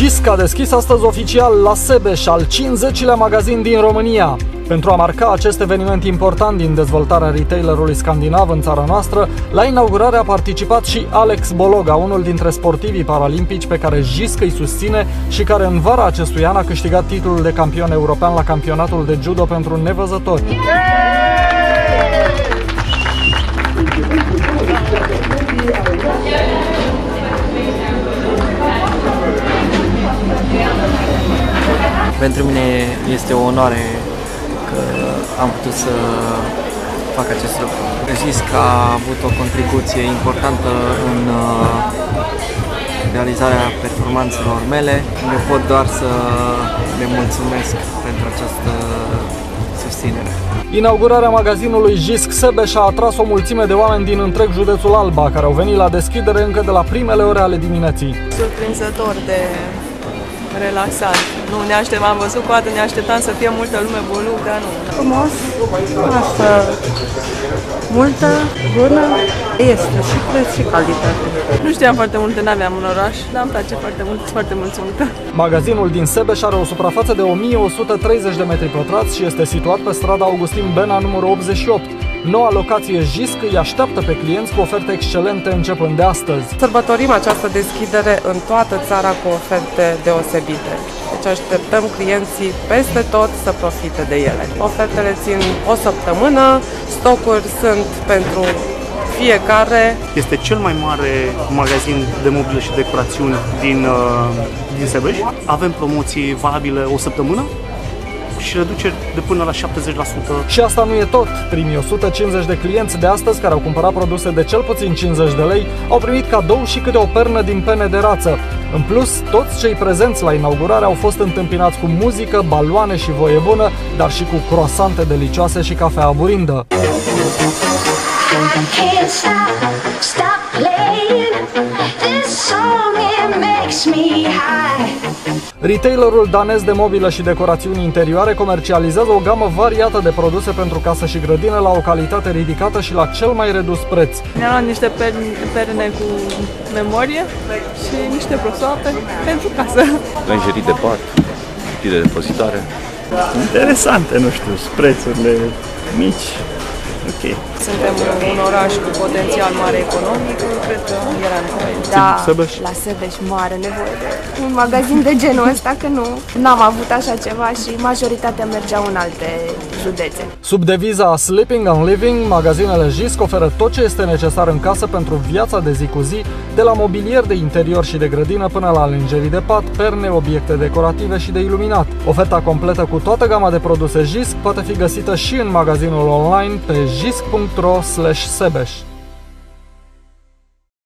JISC a deschis astăzi oficial la Sebeș al 50-lea magazin din România. Pentru a marca acest eveniment important din dezvoltarea retailerului scandinav în țara noastră, la inaugurare a participat și Alex Bologa, unul dintre sportivii paralimpici pe care JISC îi susține și care în vara acestui an a câștigat titlul de campion european la campionatul de judo pentru nevăzători. Pentru mine este o onoare că am putut să fac acest lucru. Zis că a avut o contribuție importantă în uh, realizarea performanțelor mele. Eu pot doar să le mulțumesc pentru această susținere. Inaugurarea magazinului JISC Sebeș a atras o mulțime de oameni din întreg județul Alba, care au venit la deschidere încă de la primele ore ale dimineții. Surprinzător de relaxant. Nu ne așteptam, am văzut cu ne așteptam să fie multă lume buluc, dar nu. Frumos, asta multă, bună, este și preț și calitate. Nu știam foarte multe, n-aveam în oraș, dar îmi place foarte mult, foarte mulțumită. Magazinul din Sebeș are o suprafață de 1130 de metri pătrați și este situat pe strada Augustin Bena numărul 88. Noua locație JISC îi așteaptă pe clienți cu oferte excelente începând de astăzi. Sărbătorim această deschidere în toată țara cu oferte deosebite. Deci așteptăm clienții peste tot să profite de ele. Ofertele țin o săptămână, stocuri sunt pentru fiecare. Este cel mai mare magazin de mobilă și decorațiuni din, uh, din Sebeș. Avem promoții valabile o săptămână și reduceri de până la 70%. Și asta nu e tot. Primii 150 de clienți de astăzi care au cumpărat produse de cel puțin 50 de lei au primit cadou și câte o pernă din pene de rață. În plus, toți cei prezenți la inaugurare au fost întâmpinați cu muzică, baloane și voie bună, dar și cu croasante delicioase și cafea aburindă. I can't stop, stop playing Retailerul danez de mobilă și decorațiuni interioare comercializează o gamă variată de produse pentru casă și grădină la o calitate ridicată și la cel mai redus preț. Ne-am luat niște perne cu memorie și niște prosoape pentru casă. Lingerie de pat, cutii de depozitare. Interesante, nu știu, prețurile mici, ok. Suntem un oraș cu potențial mare economic, cred că era nevoie. Da, la Sebeș mare nevoie de un magazin de genul ăsta, că nu n-am avut așa ceva și majoritatea mergeau în alte județe. Sub deviza Sleeping and Living, magazinele JISC oferă tot ce este necesar în casă pentru viața de zi cu zi, de la mobilier de interior și de grădină până la lingerii de pat, perne, obiecte decorative și de iluminat. Oferta completă cu toată gama de produse JISC poate fi găsită și în magazinul online pe jisc.ro sebeș